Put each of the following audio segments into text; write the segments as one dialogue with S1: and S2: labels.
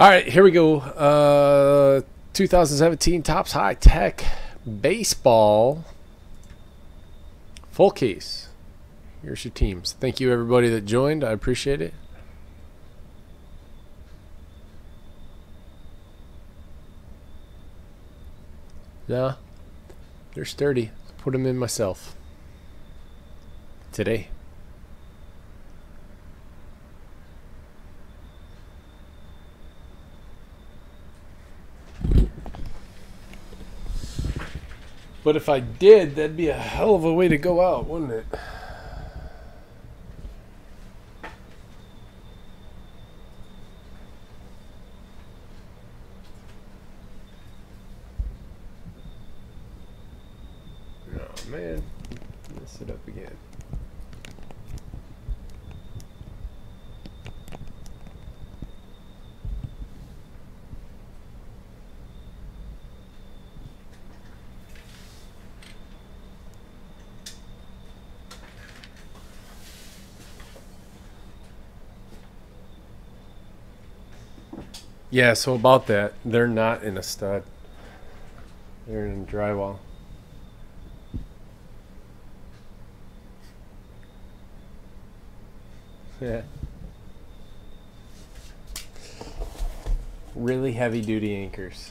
S1: All right, here we go. Uh, 2017 Topps High Tek Baseball Full Case. Here's your teams. Thank you, everybody that joined. I appreciate it. Yeah, they're sturdy. Put them in myself today. But if I did, that'd be a hell of a way to go out, wouldn't it? Oh man, mess it up again. Yeah, so about that, they're not in a stud. They're in drywall. Yeah. Really heavy duty anchors.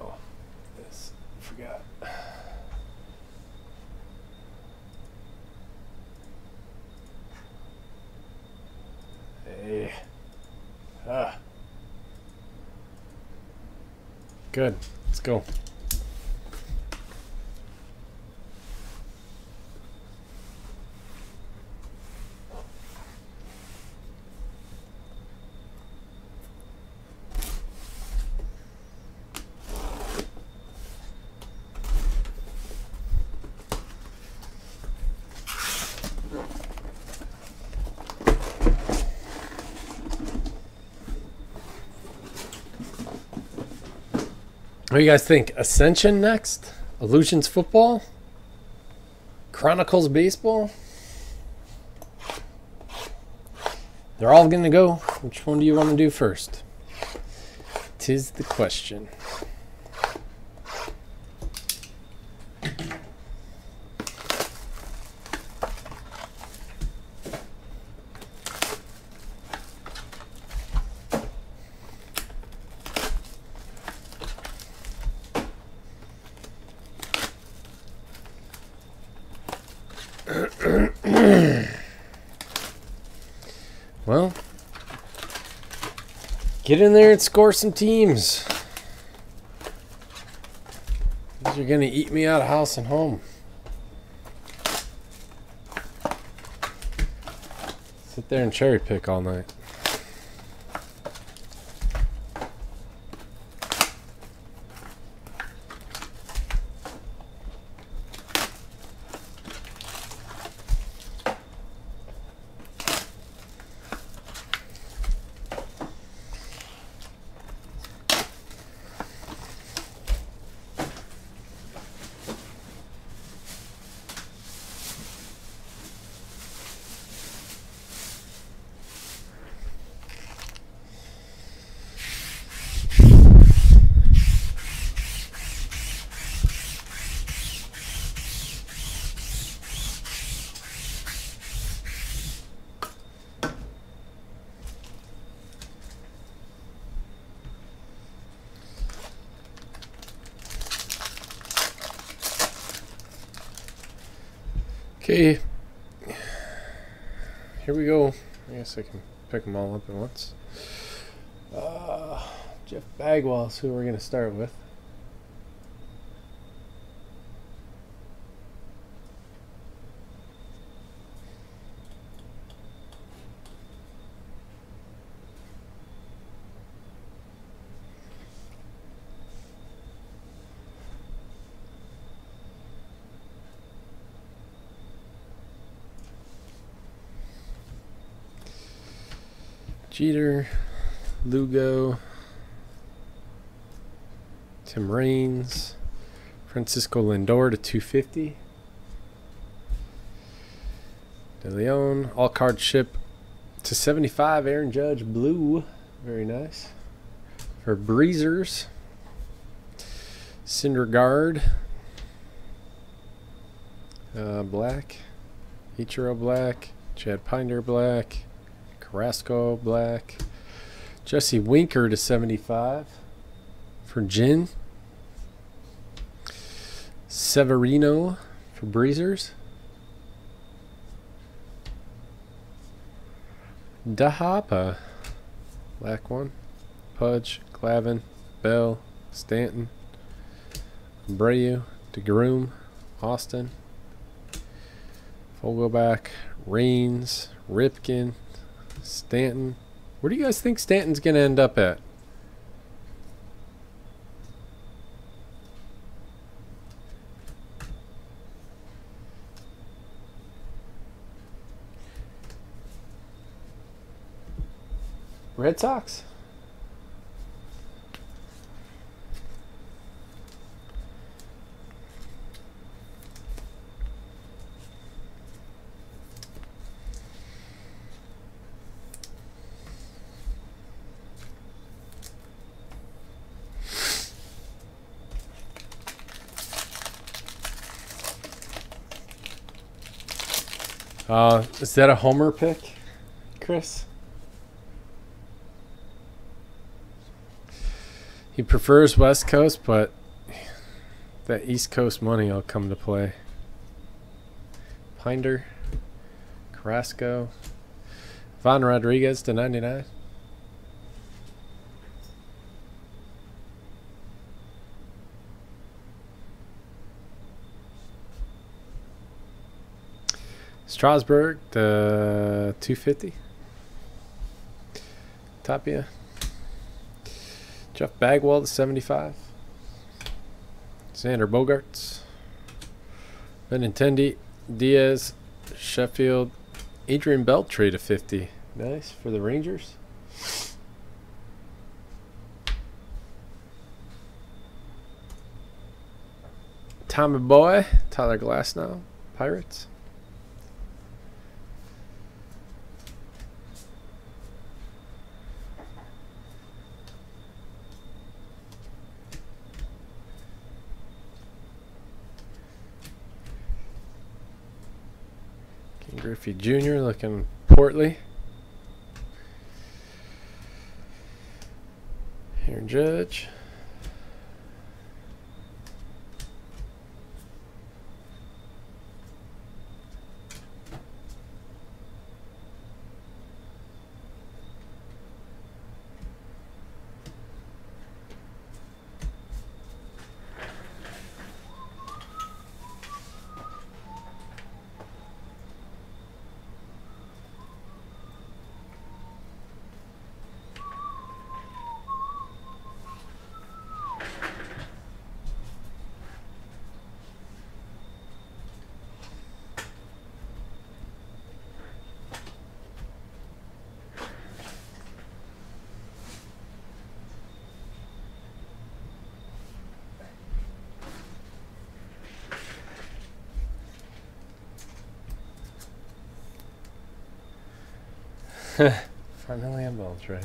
S1: Oh, this forgot. Hey. Ah. Good. Let's go. What do you guys think? Ascension next? Illusions football? Chronicles baseball? They're all going to go. Which one do you want to do first? Tis the question. Well, get in there and score some teams. These are going to eat me out of house and home. Sit there and cherry pick all night. Okay. Here we go. I guess I can pick them all up at once. Uh, Jeff Bagwell is who we're going to start with. Jeter, Lugo, Tim Raines. Francisco Lindor to 250. De Leon. All card ship to 75. Aaron Judge blue. Very nice. For Breezers. Syndergaard. Uh, black. Ichiro black. Chad Pinder black. Carrasco black. Jesse Winker to 75 for Gin. Severino for Breezers. Dahapa. Black one. Pudge, Glavine, Bell, Stanton, Abreu, DeGrom, Austin, Vogelbach, Raines, Ripken, Stanton. Where do you guys think Stanton's going to end up at? Red Sox. Uh, is that a homer pick, Chris? He prefers West Coast, but that East Coast money will come to play. Pinder, Carrasco, Von Rodriguez to 99. Strasburg, the 250. Tapia. Jeff Bagwell, the 75. Xander Bogaerts. Benintendi, Diaz, Sheffield, Adrian Beltre to 50. Nice for the Rangers. Tommy Boy, Tyler Glasnow, Pirates. Griffey Jr. looking portly. Aaron Judge. Finally on Beltre.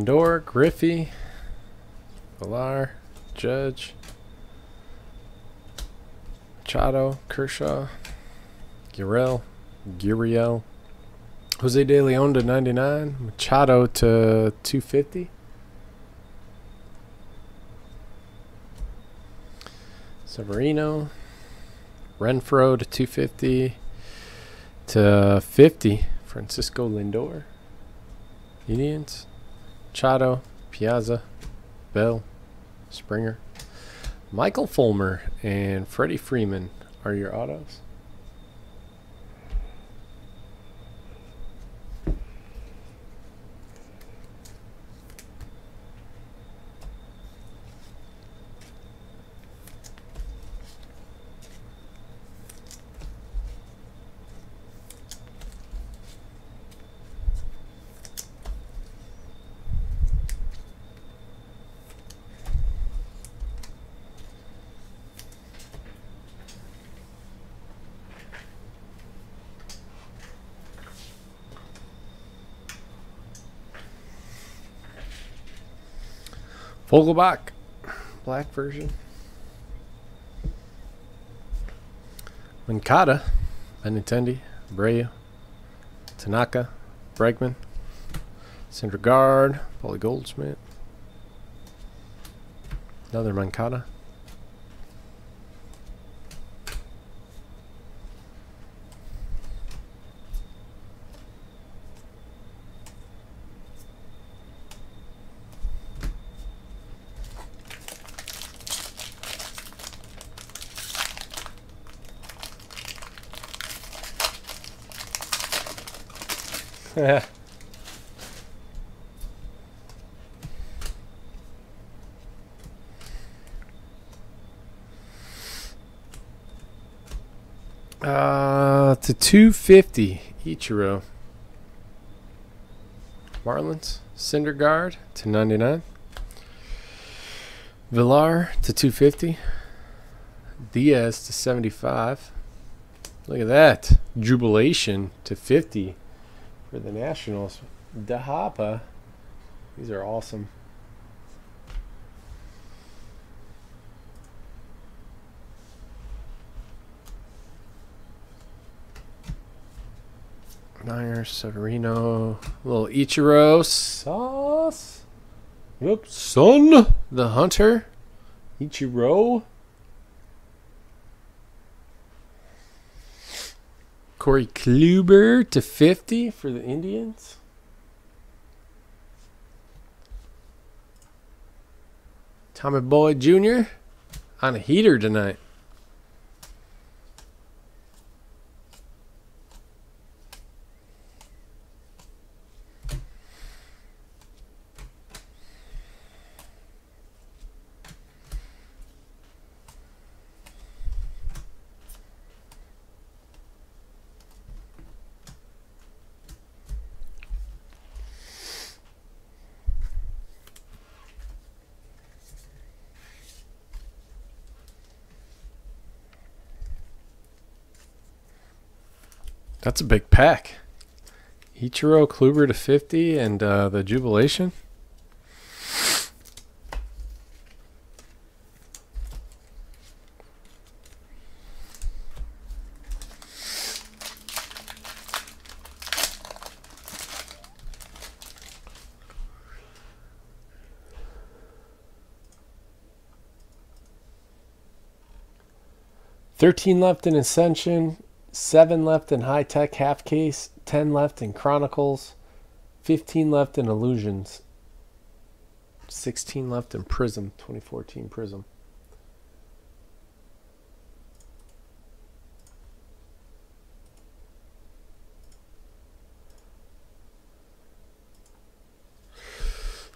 S1: Lindor, Griffey, Villar, Judge, Machado, Kershaw, Gurriel, Gurriel, Jose De Leon to 99, Machado to 250. Severino, Renfroe to 250 to 50, Francisco Lindor, Indians. Machado, Piazza, Bell, Springer, Michael Fulmer, and Freddie Freeman are your autos. Vogelbach, black version. Moncada, Benintendi, Abreu, Tanaka, Bregman, Syndergaard, Paulie Goldschmidt, another Moncada. Yeah. Uh, to 250 Ichiro. Marlins, Syndergaard to 99. Villar to 250. Diaz to 75. Look at that. Jubilation to 50 for the Nationals. Dahapa. These are awesome. Nair, Severino, little Ichiro sauce. Oops, son, the hunter, Ichiro. Corey Kluber to 50 for the Indians. Tommy Boy Jr. on a heater tonight. That's a big pack. Ichiro Kluber to 50 and uh, the Jubilation. Thirteen left in Ascension, seven left in High Tek half case, ten left in Chronicles, fifteen left in Illusions, sixteen left in Prism, 2014 Prism.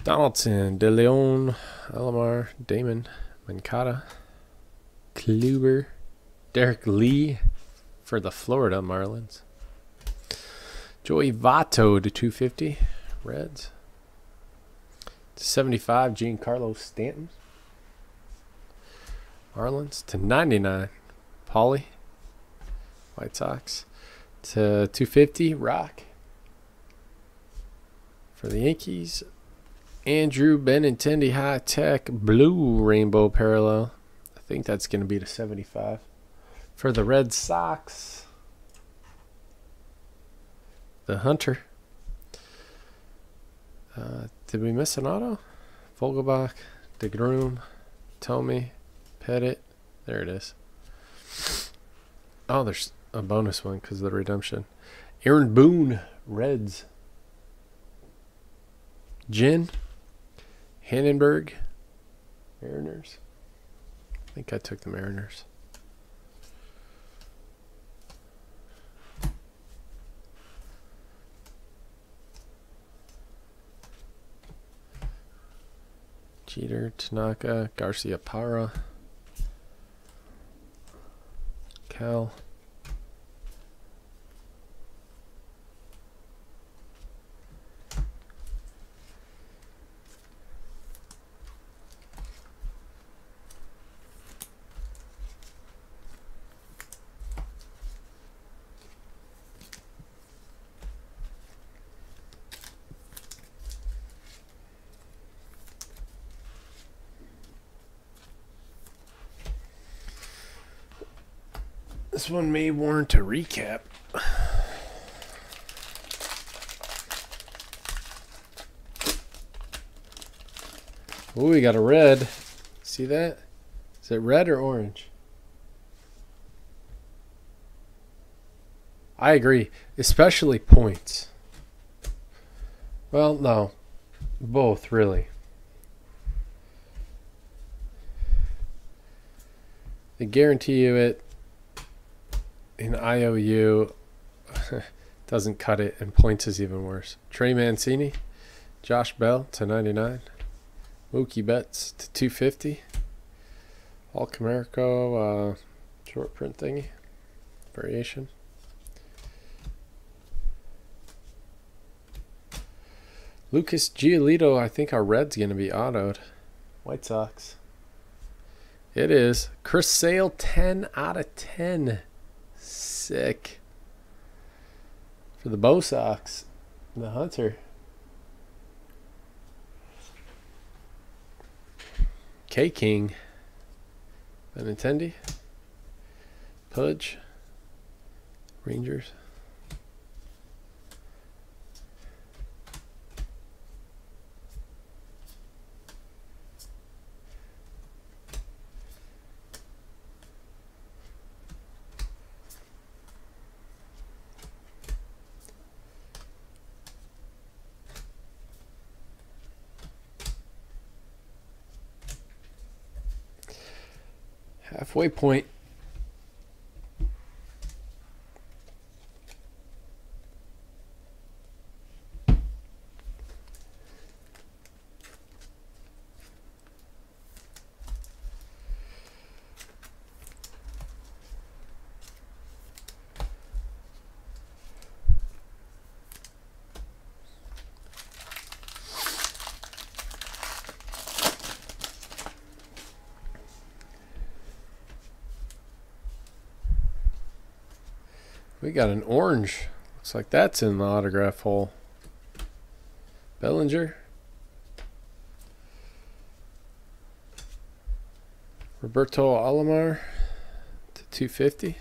S1: Donaldson, De Leon, Alomar, Damon, Moncada, Kluber, Derrek Lee, for the Florida Marlins. Joey Votto to 250, Reds. To 75, Giancarlo Stanton. Marlins to 99, Paulie. White Sox to 250, Rock. For the Yankees, Andrew Benintendi High Tek Blue Rainbow Parallel. I think that's going to be to 75 for the Red Sox. The Hunter. Uh, did we miss an auto? Vogelbach, DeGrom, Tommy, Pettitte. There it is. Oh, there's a bonus one because of the redemption. Aaron Boone, Reds. Jin, Hannenberg. Mariners. I think I took the Mariners. Jeter, Tanaka, Garciaparra, Cal. This one may warrant a recap. Oh, we got a red. See that? Is it red or orange? I agree, especially points. Well, no. Both, really. They guarantee you it in IOU doesn't cut it, and points is even worse. Trey Mancini, Josh Bell to 99, Mookie Betts to 250, All Comerico uh, short print thingy, variation. Lucas Giolito, I think our red's going to be autoed. White Sox. It is. Chris Sale, 10 out of 10. Sick. For the Bo Sox. The Hunter. K King. Benintendi. Pudge. Rangers. Halfway point. We got an orange. Looks like that's in the autograph hole. Bellinger. Roberto Alomar to 250.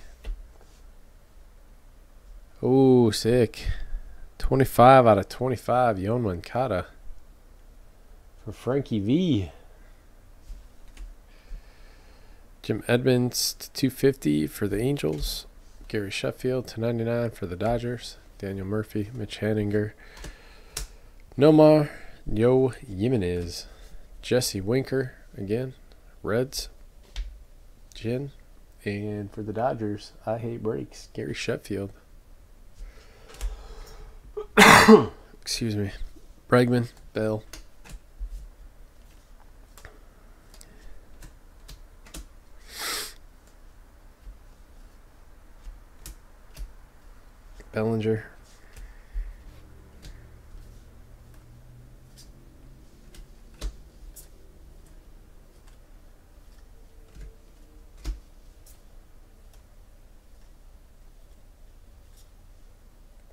S1: Oh, sick. 25 out of 25. Yoan Moncada for Frankie V. Jim Edmonds to 250 for the Angels. Gary Sheffield to 99 for the Dodgers. Daniel Murphy, Mitch Haniger, Nomar, Yo Jimenez, Jesse Winker again, Reds, Jen, and for the Dodgers, I hate breaks, Gary Sheffield. Excuse me, Bregman, Bell. Bellinger.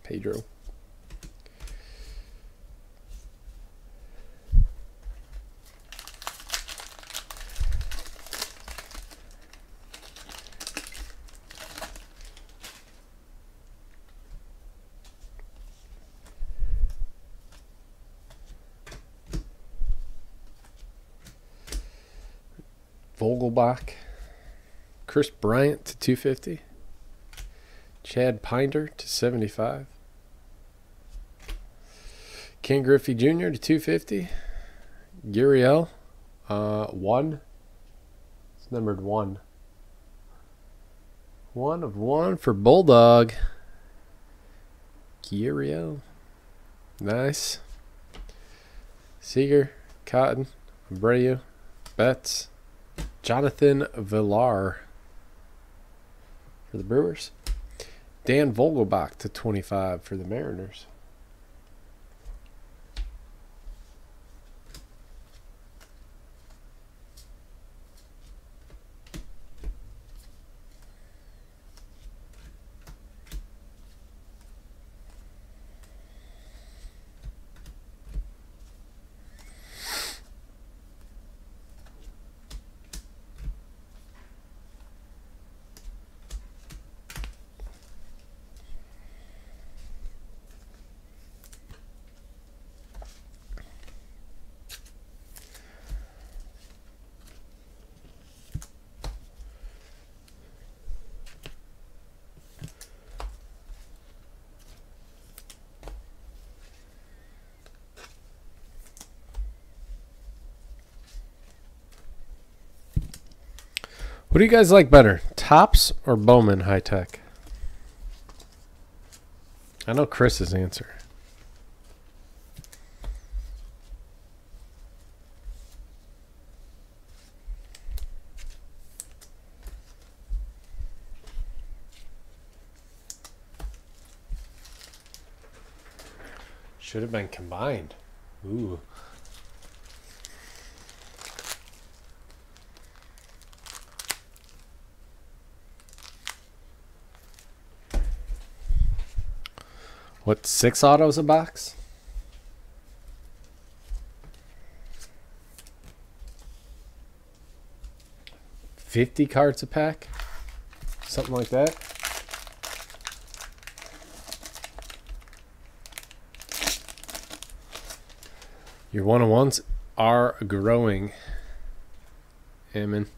S1: Pedro. Vogelbach. Kris Bryant to 250. Chad Pinder to 75. Ken Griffey Jr. to 250. Gurriel. Uh, one. It's numbered one. One of one for Bulldog. Gurriel. Nice. Seager, Cotton, Abreu, Betts, Jonathan Villar for the Brewers. Dan Vogelbach to 25 for the Mariners. What do you guys like better, Topps or Bowman High Tek? I know Chris's answer. Should have been combined. Ooh. What, six autos a box? Fifty cards a pack? Something like that. Your one-on-ones are growing. Amen.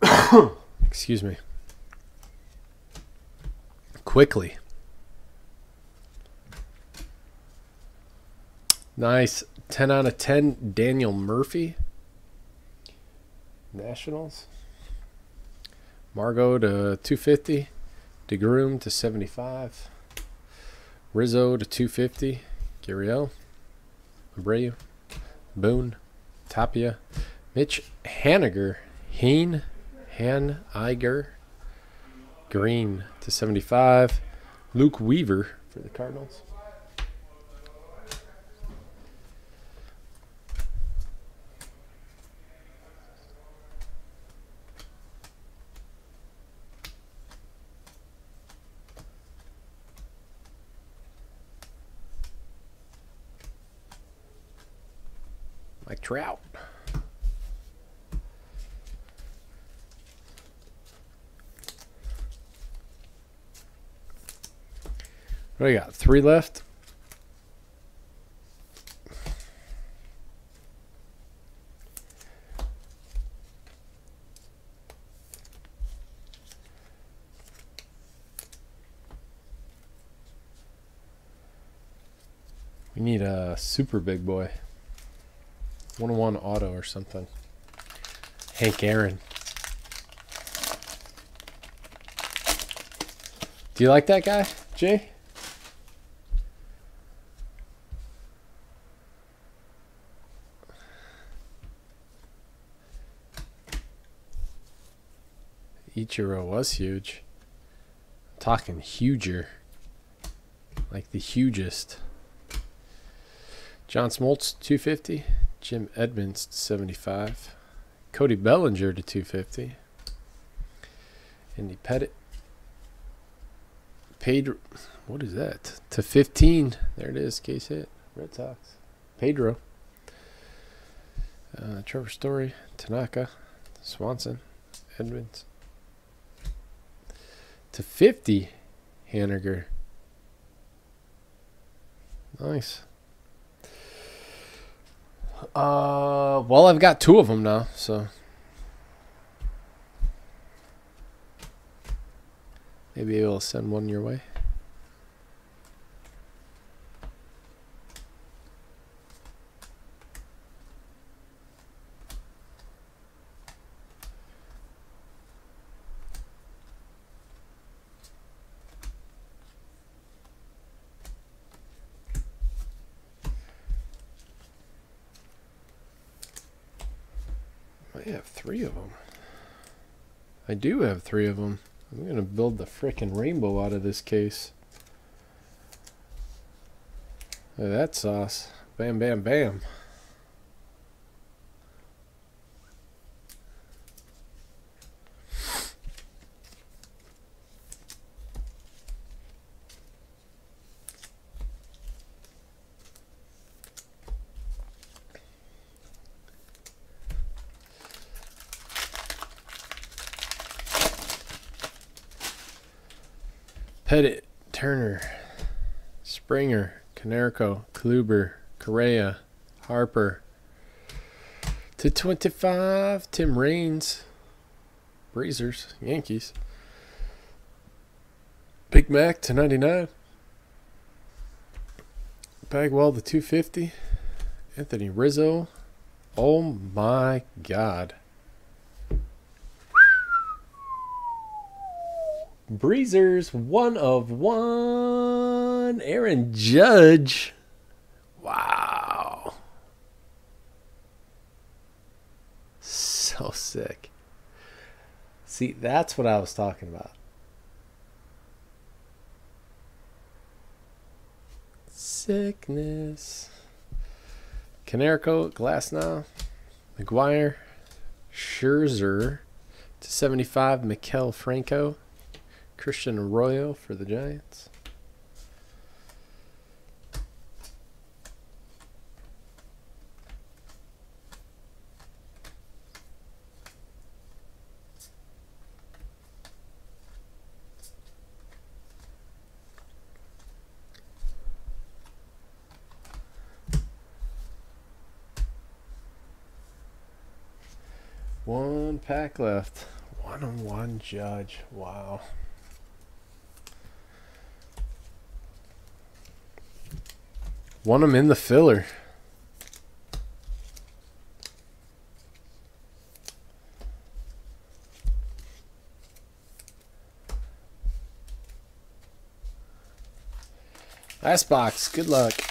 S1: Excuse me. Quickly. Nice. 10 out of 10. Daniel Murphy. Nationals. Margot to 250. DeGrom to 75. Rizzo to 250. Gurriel. Abreu. Boone. Tapia. Mitch Haniger. Heen. Han Iger. Green to 75. Luke Weaver for the Cardinals. What do you got? Three left? We need a super big boy. 101 auto or something. Hank Aaron. Do you like that guy, Jay? Ichiro was huge. I'm talking huger. Like the hugest. John Smoltz, 250. Jim Edmonds, 75. Cody Bellinger to 250. Andy Pettitte. Pedro. What is that? To 15. There it is. Case hit. Red Sox. Pedro. Uh, Trevor Story. Tanaka. Swanson. Edmonds. To 50. Haniger. Nice. Uh, well, I've got two of them now, so maybe I'll send one your way. I have three of them. I do have three of them. I'm going to build the frickin' rainbow out of this case. Look at that sauce. Bam, bam, bam. Pettitte, Turner, Konerko, Kluber, Correa, Harper. To 25, Tim Raines, Breezers, Yankees. Big Mac to 99. Bagwell to 250. Anthony Rizzo. Oh my God. Breezers, one of one. Aaron Judge. Wow. So sick. See, that's what I was talking about. Sickness. Konerko, Glasnow, McGwire, Scherzer to 75, Maikel Franco. Christian Arroyo for the Giants. One pack left. One on one judge. Wow. Want them in the filler. Last box. Good luck.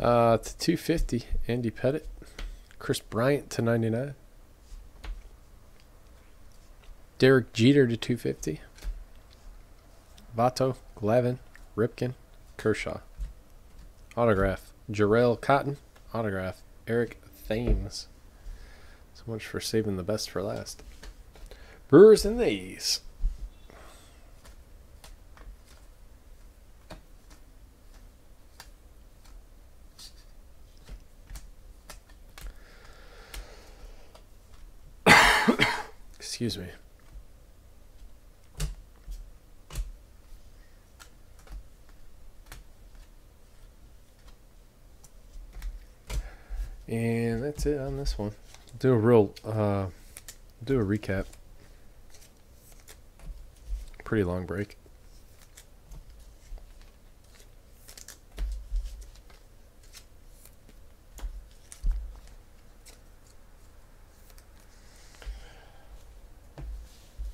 S1: Uh, to 250, Andy Pettitte. Kris Bryant to 99. Derek Jeter to 250. Votto, Glavine, Ripken, Kershaw. Autograph. Jharel Cotton. Autograph. Eric Thames. So much for saving the best for last. Brewers and these. Excuse me. And that's it on this one. Do a real, uh, do a recap. Pretty long break.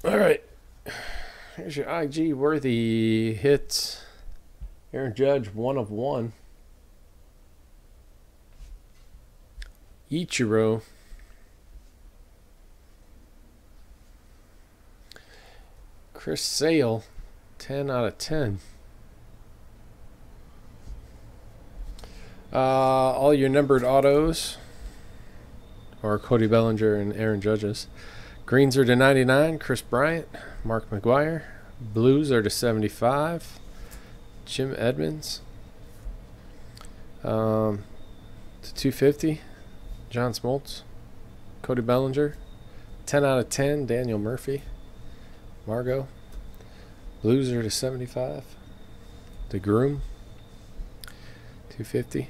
S1: All right. Here's your IG worthy hits. Aaron Judge, one of one. Ichiro. Chris Sale, 10 out of 10. Uh, all your numbered autos, or Cody Bellinger and Aaron Judges. Greens are to 99, Kris Bryant, Mark McGwire. Blues are to 75, Jim Edmonds. Um, to 250, John Smoltz, Cody Bellinger. 10 out of 10, Daniel Murphy, Margot. Blues are to 75, DeGrom. 250,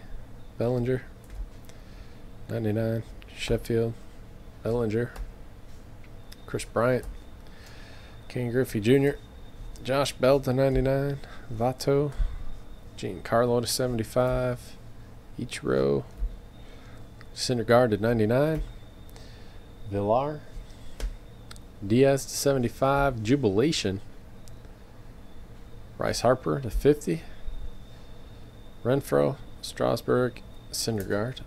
S1: Bellinger. 99, Sheffield, Bellinger. Kris Bryant, Ken Griffey Jr., Josh Bell to 99, Votto, Gene Carlo to 75, Each row. Syndergaard to 99. Villar. Diaz to 75. Jubilation. Bryce Harper to 50. Renfroe, Strasburg, Syndergaard.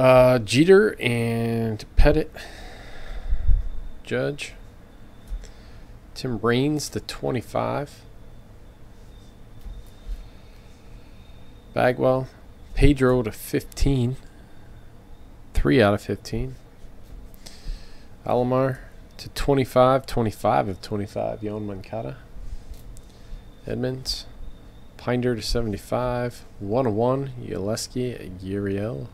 S1: Uh, Jeter and Pettitte. Judge. Tim Raines to 25. Bagwell. Pedro to 15. 3 out of 15. Alomar to 25. 25 of 25. Yon Moncada. Edmonds. Pinder to 75. 101. Yaleski. Uriel.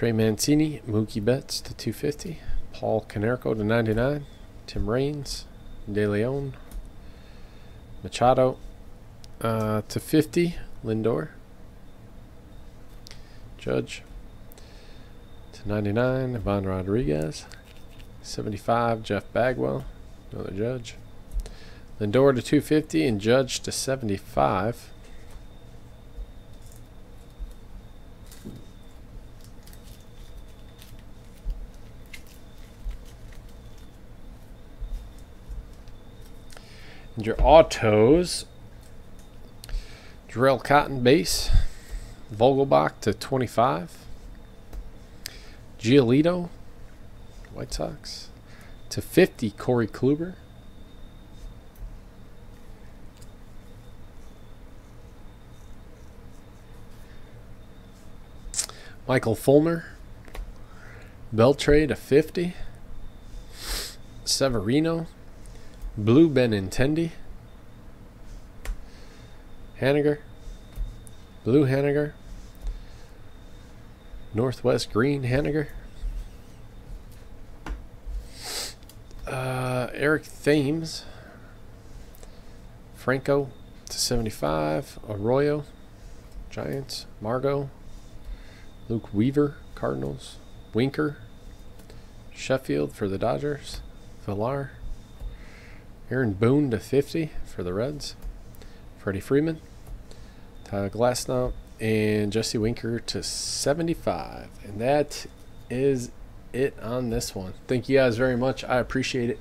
S1: Trey Mancini, Mookie Betts to 250, Paul Konerko to 99, Tim Raines, De Leon, Machado uh, to 50, Lindor, Judge to 99, Ivan Rodriguez, 75, Jeff Bagwell, another Judge, Lindor to 250, and Judge to 75. Your autos, Jharel Cotton base, Vogelbach to 25, Giolito, White Sox, to 50, Corey Kluber. Michael Fulmer, Beltre to 50, Severino, Blue Benintendi. Haniger. Blue Haniger. Northwest Green Haniger. Uh, Eric Thames. Franco to 75. Arroyo. Giants. Margot. Luke Weaver. Cardinals. Winker. Sheffield for the Dodgers. Villar. Aaron Boone to 50 for the Reds. Freddie Freeman. Tyler Glasnow. And Jesse Winker to 75. And that is it on this one. Thank you guys very much. I appreciate it.